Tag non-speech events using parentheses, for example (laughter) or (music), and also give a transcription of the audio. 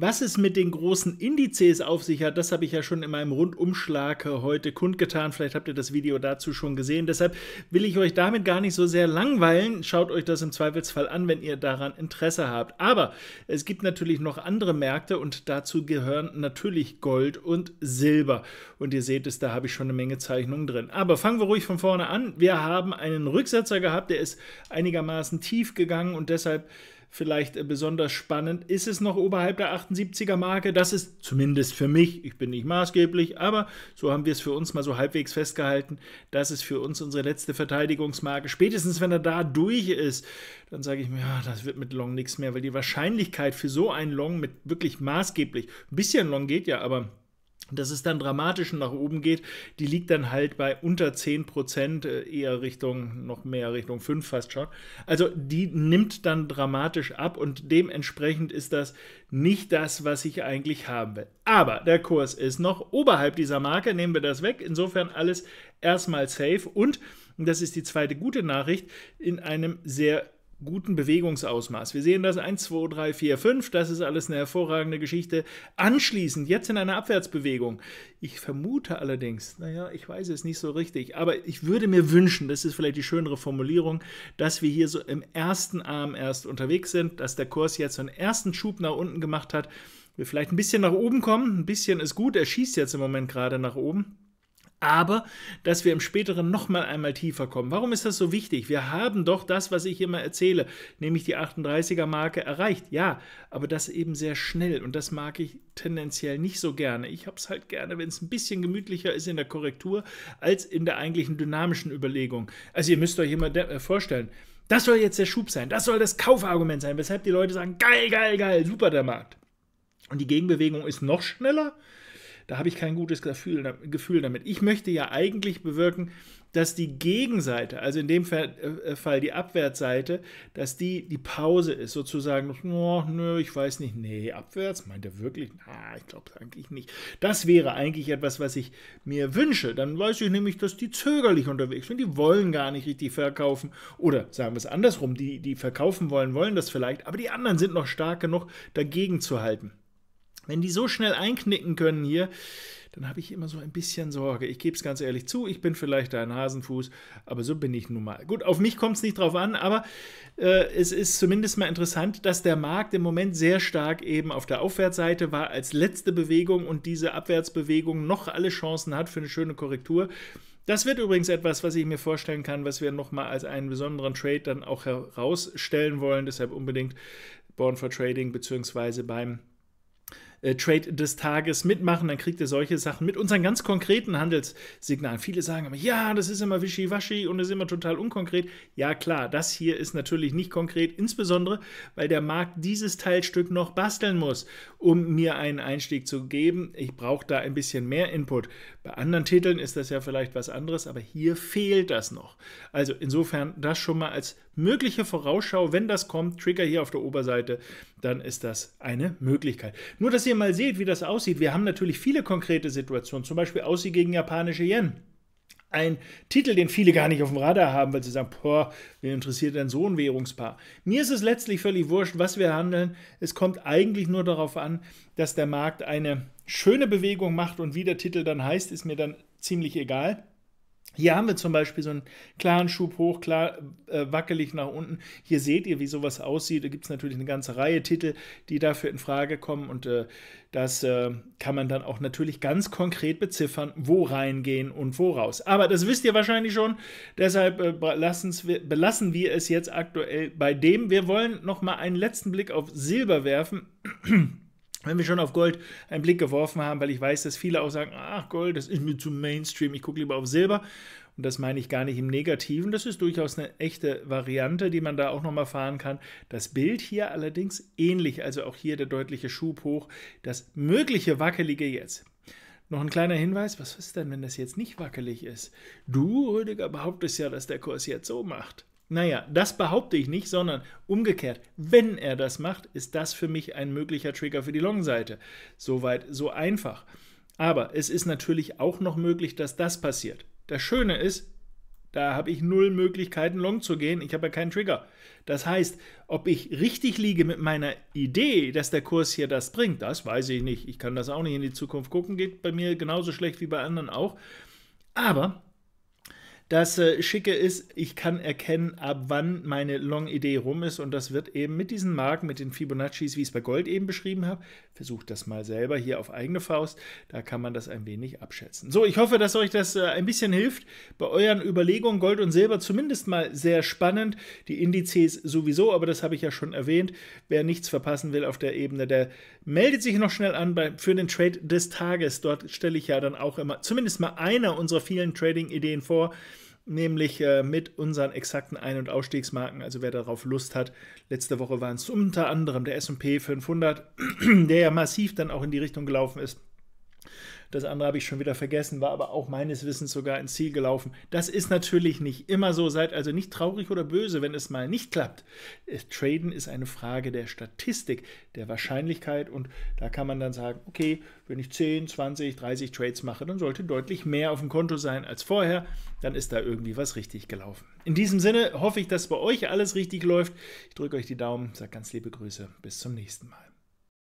Was es mit den großen Indizes auf sich hat, das habe ich ja schon in meinem Rundumschlag heute kundgetan. Vielleicht habt ihr das Video dazu schon gesehen. Deshalb will ich euch damit gar nicht so sehr langweilen. Schaut euch das im Zweifelsfall an, wenn ihr daran Interesse habt. Aber es gibt natürlich noch andere Märkte und dazu gehören natürlich Gold und Silber. Und ihr seht es, da habe ich schon eine Menge Zeichnungen drin. Aber fangen wir ruhig von vorne an. Wir haben einen Rücksetzer gehabt, der ist einigermaßen tief gegangen und deshalb vielleicht äh, besonders spannend. Ist es noch oberhalb der 78er Marke? Das ist zumindest für mich, ich bin nicht maßgeblich, aber so haben wir es für uns mal so halbwegs festgehalten. Das ist für uns unsere letzte Verteidigungsmarke. Spätestens wenn er da durch ist, dann sage ich mir, ja, das wird mit Long nichts mehr, weil die Wahrscheinlichkeit für so einen Long mit wirklich maßgeblich, ein bisschen Long geht ja, aber dass es dann dramatisch nach oben geht, die liegt dann halt bei unter 10 Prozent, äh, eher Richtung, noch mehr Richtung 5 fast schon. Also die nimmt dann dramatisch ab und dementsprechend ist das nicht das, was ich eigentlich haben will. Aber der Kurs ist noch oberhalb dieser Marke, nehmen wir das weg. Insofern alles erstmal safe und, und das ist die zweite gute Nachricht, in einem sehr guten Bewegungsausmaß. Wir sehen das 1, 2, 3, 4, 5, das ist alles eine hervorragende Geschichte. Anschließend, jetzt in einer Abwärtsbewegung. Ich vermute allerdings, naja, ich weiß es nicht so richtig, aber ich würde mir wünschen, das ist vielleicht die schönere Formulierung, dass wir hier so im ersten Arm erst unterwegs sind, dass der Kurs jetzt so einen ersten Schub nach unten gemacht hat, wir vielleicht ein bisschen nach oben kommen, ein bisschen ist gut, er schießt jetzt im Moment gerade nach oben, aber dass wir im späteren nochmal einmal tiefer kommen. Warum ist das so wichtig? Wir haben doch das, was ich immer erzähle, nämlich die 38er Marke erreicht. Ja, aber das eben sehr schnell und das mag ich tendenziell nicht so gerne. Ich habe es halt gerne, wenn es ein bisschen gemütlicher ist in der Korrektur als in der eigentlichen dynamischen Überlegung. Also ihr müsst euch immer äh, vorstellen, das soll jetzt der Schub sein, das soll das Kaufargument sein, weshalb die Leute sagen, geil, geil, geil, super der Markt. Und die Gegenbewegung ist noch schneller da habe ich kein gutes Gefühl, Gefühl damit. Ich möchte ja eigentlich bewirken, dass die Gegenseite, also in dem äh, Fall die Abwärtsseite, dass die die Pause ist, sozusagen, oh, nö, ich weiß nicht, nee, abwärts, meint er wirklich? Na, ich glaube eigentlich nicht. Das wäre eigentlich etwas, was ich mir wünsche. Dann weiß ich nämlich, dass die zögerlich unterwegs sind, die wollen gar nicht richtig verkaufen. Oder sagen wir es andersrum, die, die verkaufen wollen, wollen das vielleicht, aber die anderen sind noch stark genug, dagegen zu halten. Wenn die so schnell einknicken können hier, dann habe ich immer so ein bisschen Sorge. Ich gebe es ganz ehrlich zu, ich bin vielleicht ein Hasenfuß, aber so bin ich nun mal. Gut, auf mich kommt es nicht drauf an, aber äh, es ist zumindest mal interessant, dass der Markt im Moment sehr stark eben auf der Aufwärtsseite war als letzte Bewegung und diese Abwärtsbewegung noch alle Chancen hat für eine schöne Korrektur. Das wird übrigens etwas, was ich mir vorstellen kann, was wir nochmal als einen besonderen Trade dann auch herausstellen wollen. Deshalb unbedingt Born for Trading beziehungsweise beim äh, Trade des Tages mitmachen, dann kriegt ihr solche Sachen mit unseren ganz konkreten Handelssignalen. Viele sagen aber, ja, das ist immer wischiwaschi und ist immer total unkonkret. Ja, klar, das hier ist natürlich nicht konkret, insbesondere, weil der Markt dieses Teilstück noch basteln muss, um mir einen Einstieg zu geben. Ich brauche da ein bisschen mehr Input. Bei anderen Titeln ist das ja vielleicht was anderes, aber hier fehlt das noch. Also insofern das schon mal als mögliche Vorausschau, wenn das kommt, Trigger hier auf der Oberseite, dann ist das eine Möglichkeit. Nur, dass ihr mal seht, wie das aussieht. Wir haben natürlich viele konkrete Situationen, zum Beispiel Aussie gegen japanische Yen. Ein Titel, den viele gar nicht auf dem Radar haben, weil sie sagen, boah, wer interessiert denn so ein Währungspaar? Mir ist es letztlich völlig wurscht, was wir handeln. Es kommt eigentlich nur darauf an, dass der Markt eine schöne Bewegung macht und wie der Titel dann heißt, ist mir dann ziemlich egal. Hier haben wir zum Beispiel so einen klaren Schub hoch, klar äh, wackelig nach unten. Hier seht ihr, wie sowas aussieht. Da gibt es natürlich eine ganze Reihe Titel, die dafür in Frage kommen. Und äh, das äh, kann man dann auch natürlich ganz konkret beziffern, wo reingehen und wo raus. Aber das wisst ihr wahrscheinlich schon. Deshalb äh, belassen wir es jetzt aktuell bei dem. Wir wollen noch mal einen letzten Blick auf Silber werfen. Wenn wir schon auf Gold einen Blick geworfen haben, weil ich weiß, dass viele auch sagen, ach Gold, das ist mir zu Mainstream, ich gucke lieber auf Silber. Und das meine ich gar nicht im Negativen. Das ist durchaus eine echte Variante, die man da auch nochmal fahren kann. Das Bild hier allerdings ähnlich, also auch hier der deutliche Schub hoch. Das mögliche Wackelige jetzt. Noch ein kleiner Hinweis, was ist denn, wenn das jetzt nicht wackelig ist? Du, Rüdiger, behauptest ja, dass der Kurs jetzt so macht. Naja, das behaupte ich nicht, sondern umgekehrt, wenn er das macht, ist das für mich ein möglicher Trigger für die Long-Seite. Soweit, so einfach. Aber es ist natürlich auch noch möglich, dass das passiert. Das Schöne ist, Da habe ich null Möglichkeiten, long zu gehen. Ich habe ja keinen Trigger. Das heißt, ob ich richtig liege mit meiner Idee, dass der Kurs hier das bringt, das weiß ich nicht. Ich kann das auch nicht in die Zukunft gucken. Geht bei mir genauso schlecht wie bei anderen auch. Aber das äh, Schicke ist, ich kann erkennen, ab wann meine Long-Idee rum ist und das wird eben mit diesen Marken, mit den Fibonaccis, wie ich es bei Gold eben beschrieben habe. Versucht das mal selber hier auf eigene Faust, da kann man das ein wenig abschätzen. So, ich hoffe, dass euch das äh, ein bisschen hilft bei euren Überlegungen. Gold und Silber zumindest mal sehr spannend, die Indizes sowieso, aber das habe ich ja schon erwähnt. Wer nichts verpassen will auf der Ebene, der meldet sich noch schnell an für den Trade des Tages. Dort stelle ich ja dann auch immer zumindest mal eine unserer vielen Trading-Ideen vor nämlich äh, mit unseren exakten Ein- und Ausstiegsmarken. Also wer darauf Lust hat, letzte Woche waren es unter anderem der S&P 500, (clears throat) der ja massiv dann auch in die Richtung gelaufen ist. Das andere habe ich schon wieder vergessen, war aber auch meines Wissens sogar ins Ziel gelaufen. Das ist natürlich nicht immer so. Seid also nicht traurig oder böse, wenn es mal nicht klappt. Traden ist eine Frage der Statistik, der Wahrscheinlichkeit und da kann man dann sagen, okay, wenn ich 10, 20, 30 Trades mache, dann sollte deutlich mehr auf dem Konto sein als vorher. Dann ist da irgendwie was richtig gelaufen. In diesem Sinne hoffe ich, dass bei euch alles richtig läuft. Ich drücke euch die Daumen, sage ganz liebe Grüße. Bis zum nächsten Mal.